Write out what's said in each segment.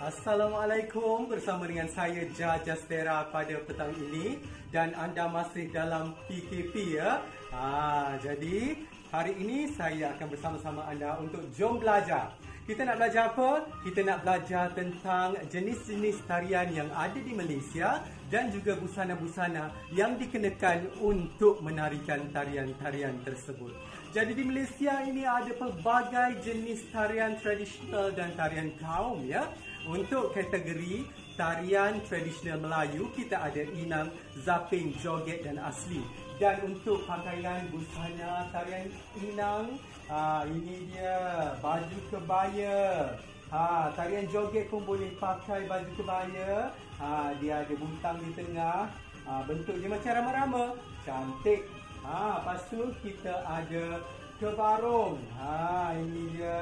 Assalamualaikum bersama dengan saya Jajastera pada petang ini dan anda masih dalam PKP ya. Ha, jadi hari ini saya akan bersama-sama anda untuk jom belajar. Kita nak belajar apa? Kita nak belajar tentang jenis-jenis tarian yang ada di Malaysia dan juga busana-busana yang dikenakan untuk menarikan tarian-tarian tersebut. Jadi di Malaysia ini ada pelbagai jenis tarian tradisional dan tarian kaum ya. Untuk kategori tarian tradisional Melayu, kita ada inang, zaping, joget dan asli. Dan untuk pakaian busana tarian inang, ha, ini dia baju kebaya. Ha, tarian joget pun boleh pakai baju kebaya. Ha, dia ada buntang di tengah. Ha, bentuk dia macam rama-rama. Cantik. Ha, lepas tu kita ada kebarung. Ha, ini dia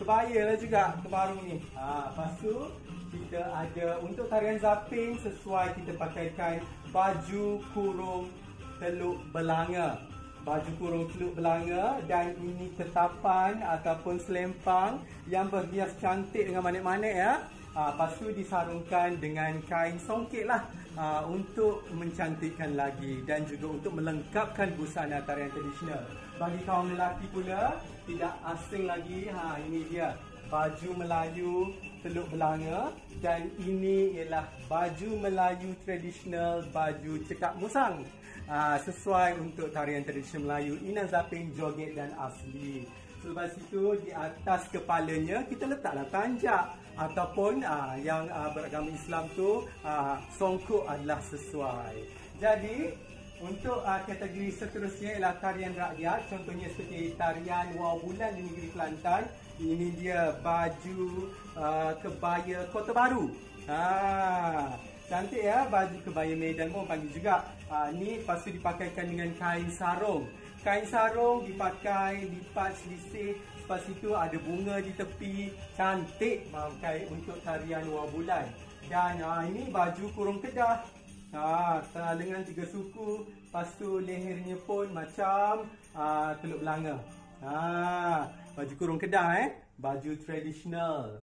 kebaya lah juga kebarung ni. Ha, lepas tu kita ada untuk tarian zaping sesuai kita pakaikan baju kurung teluk belanga. Baju kurung teluk belanga dan ini tetapan ataupun selempang yang berhias cantik dengan manik-manik ya. Ha, lepas tu disarungkan dengan kain songkit lah ha, untuk mencantikkan lagi dan juga untuk melengkapkan busana tarian tradisional. Bagi kaum lelaki pula, tidak asing lagi, ha, ini dia baju Melayu Teluk Belanga dan ini ialah baju Melayu tradisional, baju cekak musang. Ha, sesuai untuk tarian tradisional Melayu, Inang Zaping, Joget dan Asli. Selepas itu di atas kepalanya kita letaklah tanjak ataupun ah, yang ah, beragama Islam tu ah, songkok adalah sesuai. Jadi untuk aa, kategori seterusnya ialah tarian rakyat contohnya seperti tarian Wau Bulan di negeri Kelantan. Ini dia baju aa, kebaya Kota Baru. Ha, cantik ya baju kebaya Medan pun panggil juga. Ha, ni pasti dipakaikan dengan kain sarung. Kain sarung dipakai lipat selisih. Lepas itu ada bunga di tepi. Cantik pakai untuk tarian luar bulan. Dan ha, ini baju kurung kedah. Ha, Lengan tiga suku. Lepas tu lehernya pun macam ha, teluk belanga. Ha, Baju kurung kedah eh? Baju tradisional.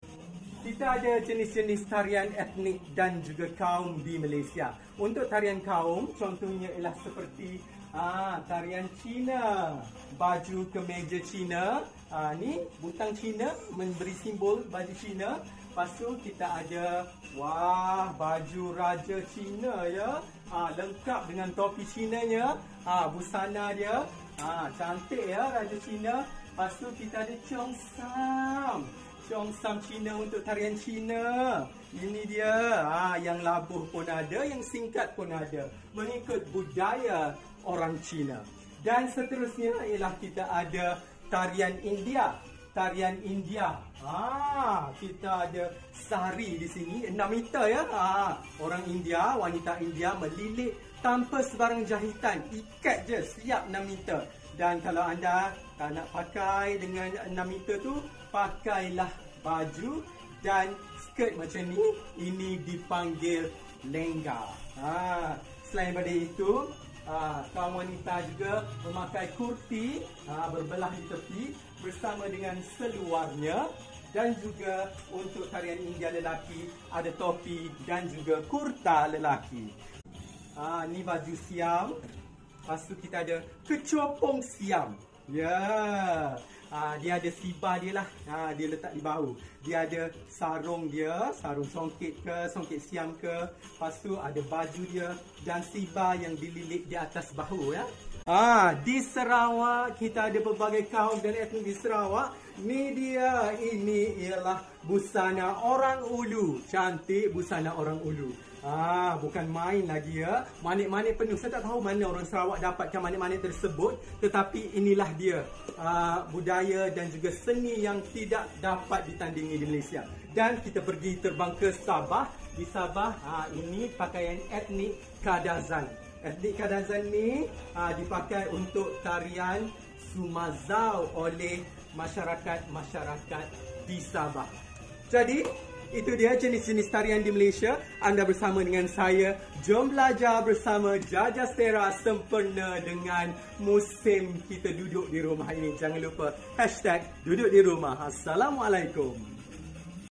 Kita ada jenis-jenis tarian etnik dan juga kaum di Malaysia. Untuk tarian kaum, contohnya ialah seperti Ah, tarian Cina. Baju kemeja Cina. Ah, ni butang Cina memberi simbol baju Cina. Lepas tu kita ada wah, baju raja Cina ya. Ah, lengkap dengan topi Cina-nya. Ah, busana dia. Ah, cantik ya raja Cina. Lepas tu kita ada Cheongsam. Cheongsam Cina untuk tarian Cina. Ini dia. Ah, yang labuh pun ada, yang singkat pun ada. Mengikut budaya orang Cina. Dan seterusnya ialah kita ada tarian India. Tarian India. Ah, kita ada sari di sini 6 meter ya. Ah, orang India, wanita India melilit tanpa sebarang jahitan. Ikat je siap 6 meter. Dan kalau anda tak nak pakai dengan 6 meter tu, pakailah baju dan skirt macam ni. Ini dipanggil lengga. Ah, selain daripada itu, ha, kaum wanita juga memakai kurti ha, berbelah di tepi bersama dengan seluarnya dan juga untuk tarian India lelaki ada topi dan juga kurta lelaki. Ha, ni baju siam. Lepas tu kita ada kecopong siam. Ya. Yeah. Ha, dia ada sibah dia lah. Ha, dia letak di bahu. Dia ada sarung dia. Sarung songkit ke, songkit siam ke. Lepas tu ada baju dia. Dan sibah yang dililit di atas bahu ya. Ha, di Sarawak kita ada pelbagai kaum dan etnik di Sarawak. Ni dia. Ini ialah busana orang ulu. Cantik busana orang ulu. Ah, bukan main lagi ya. Manik-manik penuh. Saya tak tahu mana orang Sarawak dapatkan manik-manik tersebut. Tetapi inilah dia. Ah, budaya dan juga seni yang tidak dapat ditandingi di Malaysia. Dan kita pergi terbang ke Sabah. Di Sabah, ah, ini pakaian etnik Kadazan. Etnik Kadazan ni ah, dipakai untuk tarian Sumazau oleh masyarakat-masyarakat di Sabah. Jadi, itu dia jenis-jenis tarian di Malaysia. Anda bersama dengan saya. Jom belajar bersama Jajastera sempurna dengan musim kita duduk di rumah ini. Jangan lupa hashtag duduk di rumah. Assalamualaikum.